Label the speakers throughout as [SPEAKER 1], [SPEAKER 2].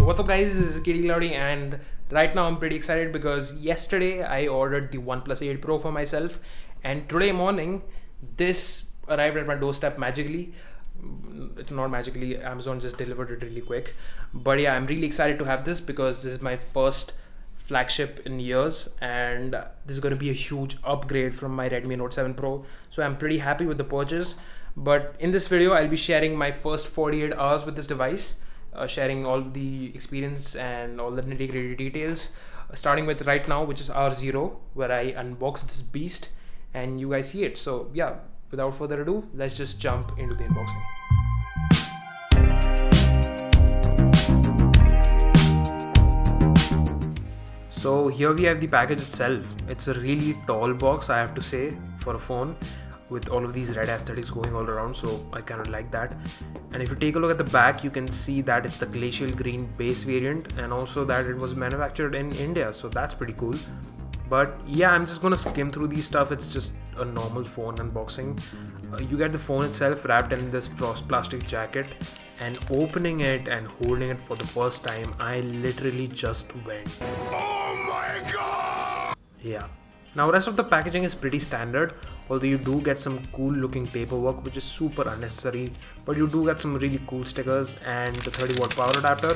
[SPEAKER 1] what's up guys, this is KDCloudy and right now I'm pretty excited because yesterday I ordered the OnePlus 8 Pro for myself and today morning this arrived at my doorstep magically. Mm, it's not magically, Amazon just delivered it really quick. But yeah, I'm really excited to have this because this is my first flagship in years and this is going to be a huge upgrade from my Redmi Note 7 Pro. So I'm pretty happy with the purchase. But in this video, I'll be sharing my first 48 hours with this device uh, sharing all the experience and all the nitty gritty details. Uh, starting with right now, which is R0, where I unbox this beast and you guys see it. So, yeah, without further ado, let's just jump into the unboxing. So here we have the package itself. It's a really tall box, I have to say, for a phone with all of these red aesthetics going all around so I kind of like that. And if you take a look at the back you can see that it's the glacial green base variant and also that it was manufactured in India so that's pretty cool. But yeah I'm just gonna skim through these stuff. It's just a normal phone unboxing. Uh, you get the phone itself wrapped in this frost plastic jacket and opening it and holding it for the first time I literally just went. Oh my god! Yeah. Now rest of the packaging is pretty standard although you do get some cool looking paperwork which is super unnecessary but you do get some really cool stickers and the 30 watt power adapter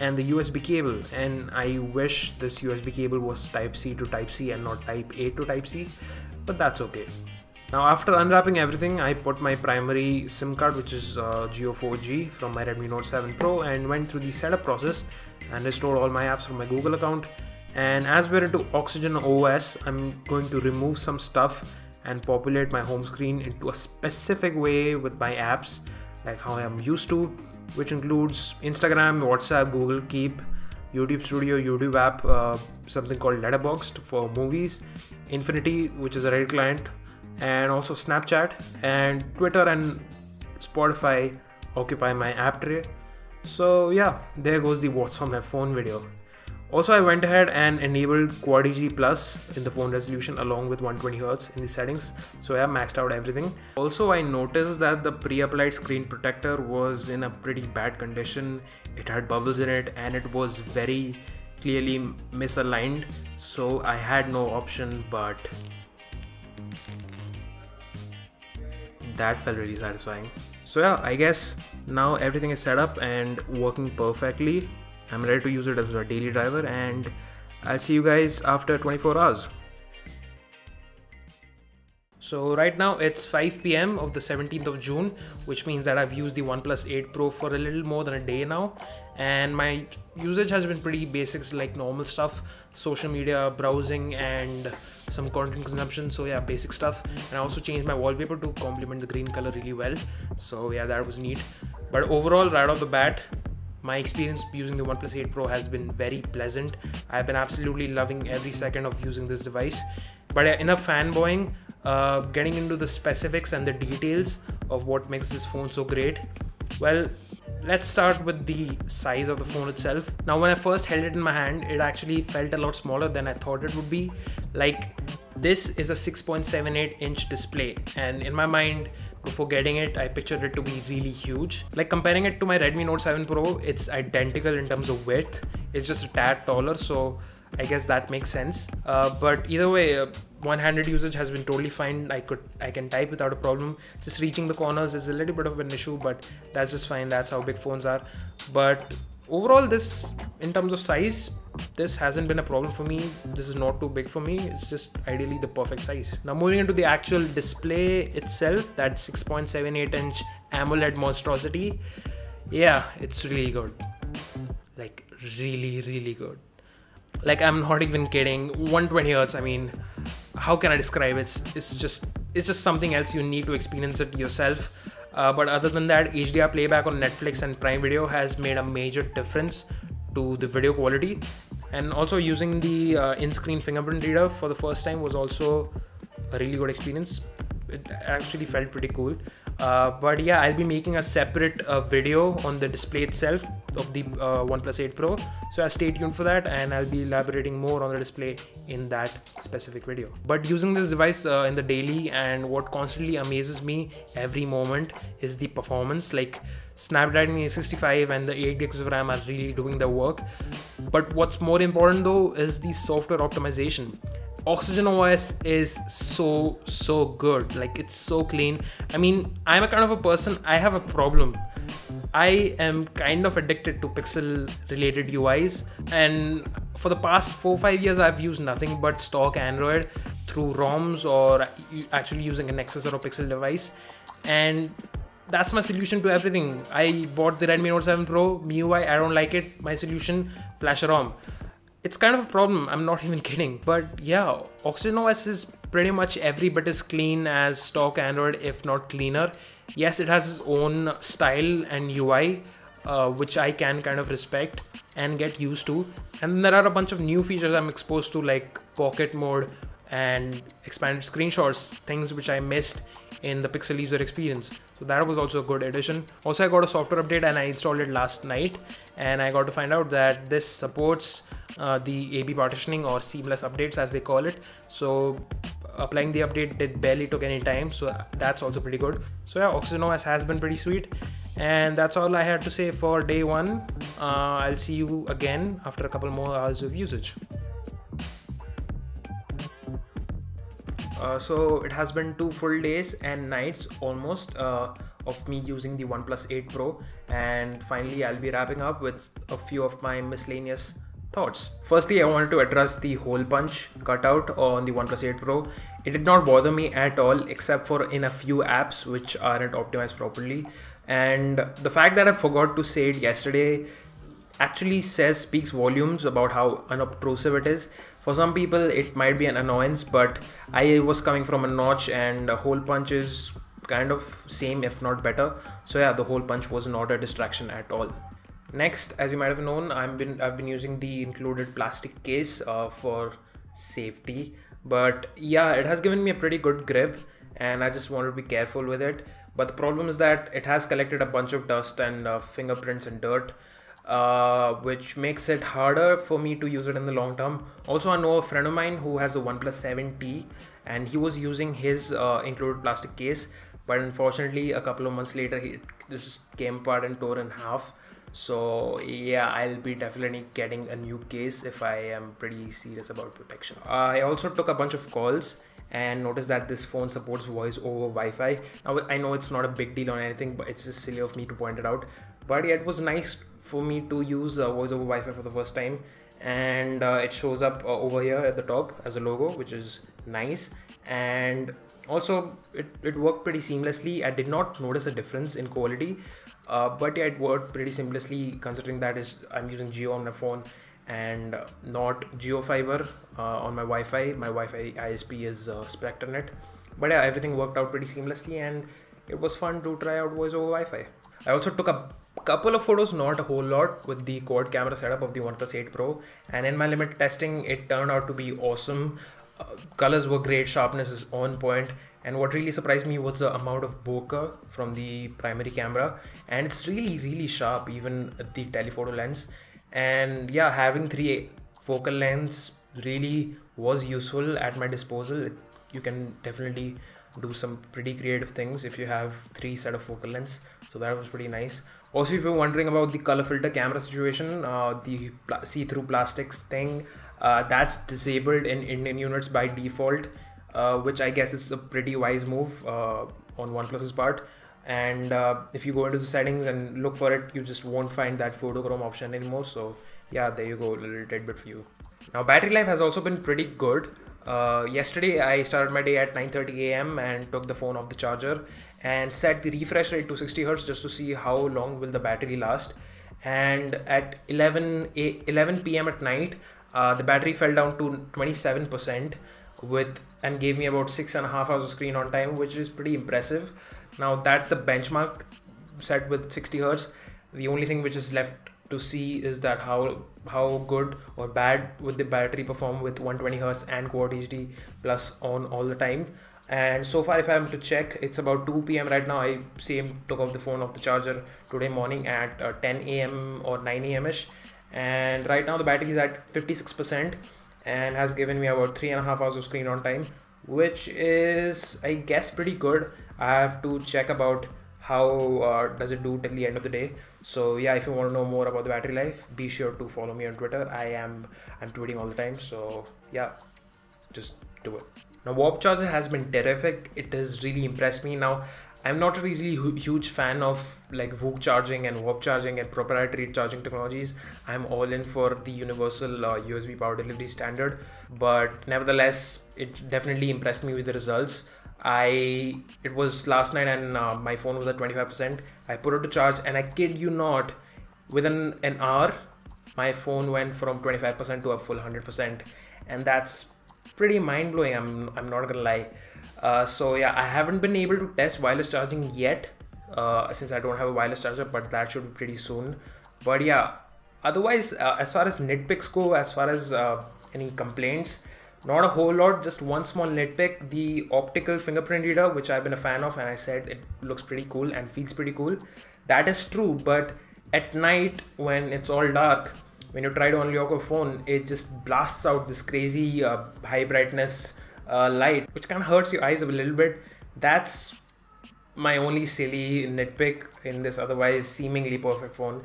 [SPEAKER 1] and the USB cable and I wish this USB cable was type C to type C and not type A to type C but that's okay. Now after unwrapping everything I put my primary SIM card which is uh, Jio 4G from my Redmi Note 7 Pro and went through the setup process and restored all my apps from my Google account and as we're into Oxygen OS I'm going to remove some stuff and populate my home screen into a specific way with my apps like how I'm used to which includes Instagram, WhatsApp, Google Keep, YouTube Studio, YouTube app, uh, something called Letterboxd for movies, Infinity, which is a Reddit client, and also Snapchat, and Twitter and Spotify occupy my app tray. So yeah, there goes the what's on my phone video. Also, I went ahead and enabled Quad HD Plus in the phone resolution along with 120Hz in the settings, so I have maxed out everything. Also, I noticed that the pre-applied screen protector was in a pretty bad condition. It had bubbles in it and it was very clearly misaligned, so I had no option but that felt really satisfying. So yeah, I guess now everything is set up and working perfectly. I'm ready to use it as a daily driver and I'll see you guys after 24 hours. So right now it's 5 p.m. of the 17th of June, which means that I've used the OnePlus 8 Pro for a little more than a day now. And my usage has been pretty basics like normal stuff, social media, browsing, and some content consumption. So yeah, basic stuff. And I also changed my wallpaper to complement the green color really well. So yeah, that was neat. But overall, right off the bat, my experience using the OnePlus 8 Pro has been very pleasant. I've been absolutely loving every second of using this device. But enough fanboying, uh, getting into the specifics and the details of what makes this phone so great. Well, let's start with the size of the phone itself. Now, when I first held it in my hand, it actually felt a lot smaller than I thought it would be. Like, this is a 6.78 inch display, and in my mind, before getting it, I pictured it to be really huge. Like comparing it to my Redmi Note 7 Pro, it's identical in terms of width. It's just a tad taller, so I guess that makes sense. Uh, but either way, uh, one-handed usage has been totally fine. I could, I can type without a problem. Just reaching the corners is a little bit of an issue, but that's just fine. That's how big phones are. But overall, this in terms of size, this hasn't been a problem for me. This is not too big for me. It's just ideally the perfect size. Now moving into the actual display itself that 6.78 inch amoled monstrosity yeah it's really good. Like really really good. Like i'm not even kidding. 120 hertz i mean how can i describe it? It's, it's just it's just something else you need to experience it yourself uh, but other than that hdr playback on netflix and prime video has made a major difference to the video quality. And also using the uh, in-screen fingerprint reader for the first time was also a really good experience. It actually felt pretty cool uh, but yeah i'll be making a separate uh, video on the display itself of the uh, oneplus 8 pro so stay tuned for that and i'll be elaborating more on the display in that specific video but using this device uh, in the daily and what constantly amazes me every moment is the performance like Snapdragon 865 and the 8 gigs of RAM are really doing their work. But what's more important though is the software optimization. Oxygen OS is so so good. Like it's so clean. I mean, I'm a kind of a person. I have a problem. I am kind of addicted to pixel related UIs, and for the past four five years, I've used nothing but stock Android through ROMs or actually using a Nexus or a Pixel device. And that's my solution to everything. I bought the Redmi Note 7 Pro, MIUI, I don't like it. My solution, flash a ROM. It's kind of a problem, I'm not even kidding. But yeah, Oxygen OS is pretty much every bit as clean as stock Android, if not cleaner. Yes, it has its own style and UI, uh, which I can kind of respect and get used to. And there are a bunch of new features I'm exposed to, like pocket mode and expanded screenshots, things which I missed in the Pixel user experience. So that was also a good addition. Also, I got a software update and I installed it last night, and I got to find out that this supports uh, the AB partitioning or seamless updates as they call it. So applying the update did barely took any time, so that's also pretty good. So yeah, Oxygen OS has been pretty sweet, and that's all I had to say for day one. Uh, I'll see you again after a couple more hours of usage. Uh, so it has been two full days and nights almost uh, of me using the OnePlus 8 Pro and finally I'll be wrapping up with a few of my miscellaneous thoughts. Firstly, I wanted to address the hole punch cutout on the OnePlus 8 Pro. It did not bother me at all except for in a few apps which aren't optimized properly and the fact that I forgot to say it yesterday actually says speaks volumes about how unobtrusive it is for some people it might be an annoyance but i was coming from a notch and a hole punch is kind of same if not better so yeah the hole punch was not a distraction at all next as you might have known i've been i've been using the included plastic case uh, for safety but yeah it has given me a pretty good grip and i just wanted to be careful with it but the problem is that it has collected a bunch of dust and uh, fingerprints and dirt uh, which makes it harder for me to use it in the long term. Also, I know a friend of mine who has a OnePlus 7T and he was using his uh, included plastic case, but unfortunately, a couple of months later, he this came apart and tore in half. So yeah, I'll be definitely getting a new case if I am pretty serious about protection. I also took a bunch of calls and noticed that this phone supports voice over Wi-Fi. Now I know it's not a big deal or anything, but it's just silly of me to point it out. But yeah, it was nice for me to use uh, voice over Wi-Fi for the first time and uh, it shows up uh, over here at the top as a logo which is nice and also it, it worked pretty seamlessly I did not notice a difference in quality uh, but yeah it worked pretty seamlessly considering that is I'm using Jio on my phone and not JioFiber uh, on my Wi-Fi my Wi-Fi ISP is uh, SpectraNet but yeah everything worked out pretty seamlessly and it was fun to try out voice over Wi-Fi I also took a couple of photos, not a whole lot, with the quad camera setup of the OnePlus 8 Pro. And in my limit testing, it turned out to be awesome. Colors were great, sharpness is on point, and what really surprised me was the amount of bokeh from the primary camera, and it's really really sharp even at the telephoto lens. And yeah, having three focal lengths really was useful at my disposal. You can definitely do some pretty creative things if you have three set of focal lengths so that was pretty nice also if you're wondering about the color filter camera situation uh, the pl- see-through plastics thing uh, that's disabled in indian units by default uh, which i guess is a pretty wise move uh, on oneplus's part and uh, if you go into the settings and look for it you just won't find that photochrome option anymore so yeah there you go a little tidbit for you now battery life has also been pretty good uh, yesterday I started my day at 9:30 a.m. and took the phone off the charger and set the refresh rate to 60 hertz just to see how long will the battery last. And at 11 a, 11 p.m. at night, uh, the battery fell down to 27% with and gave me about six and a half hours of screen on time, which is pretty impressive. Now that's the benchmark set with 60 hertz. The only thing which is left to see is that how how good or bad would the battery perform with 120 hertz and quad HD plus on all the time. and so far if i'm to check it's about 2 p.m right now i same took off the phone off the charger today morning at uh, 10 a.m or 9 a.m ish and right now the battery is at 56 percent and has given me about three and a half hours of screen on time which is i guess pretty good. I have to check about how uh, does it do till the end of the day. So yeah if you want to know more about the battery life be sure to follow me on twitter. I am i'm tweeting all the time. So yeah just do it. Now warp charger has been terrific. It has really impressed me. Now i'm not a really huge fan of like VOOC charging and warp charging and proprietary charging technologies i'm all in for the universal uh, usb power delivery standard but nevertheless it definitely impressed me with the results I it was last night and uh, my phone was at 25%. I put it to charge and I kid you not, within an hour, my phone went from 25% to a full 100%, and that's pretty mind blowing. I'm I'm not gonna lie. Uh, so yeah, I haven't been able to test wireless charging yet, uh, since I don't have a wireless charger, but that should be pretty soon. But yeah, otherwise, uh, as far as nitpicks go, as far as uh, any complaints, not a whole lot, just one small nitpick. The optical fingerprint reader, which I've been a fan of, and I said it looks pretty cool and feels pretty cool. That is true, but at night when it's all dark, when you try to unlock your phone, it just blasts out this crazy uh, high brightness uh, light, which kind of hurts your eyes a little bit. That's my only silly nitpick in this otherwise seemingly perfect phone.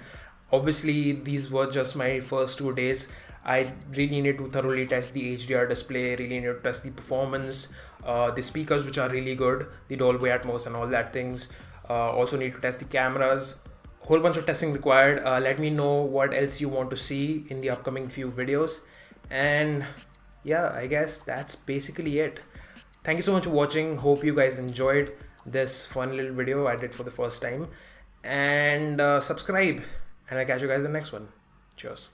[SPEAKER 1] Obviously, these were just my first two days. I really need to thoroughly test the HDR display, really need to test the performance, uh, the speakers which are really good, the Dolby Atmos and all that things. Uh, also need to test the cameras. Whole bunch of testing required. Uh, let me know what else you want to see in the upcoming few videos. And yeah, I guess that's basically it. Thank you so much for watching. Hope you guys enjoyed this fun little video I did for the first time. And uh, subscribe. And I'll catch you guys in the next one. Cheers.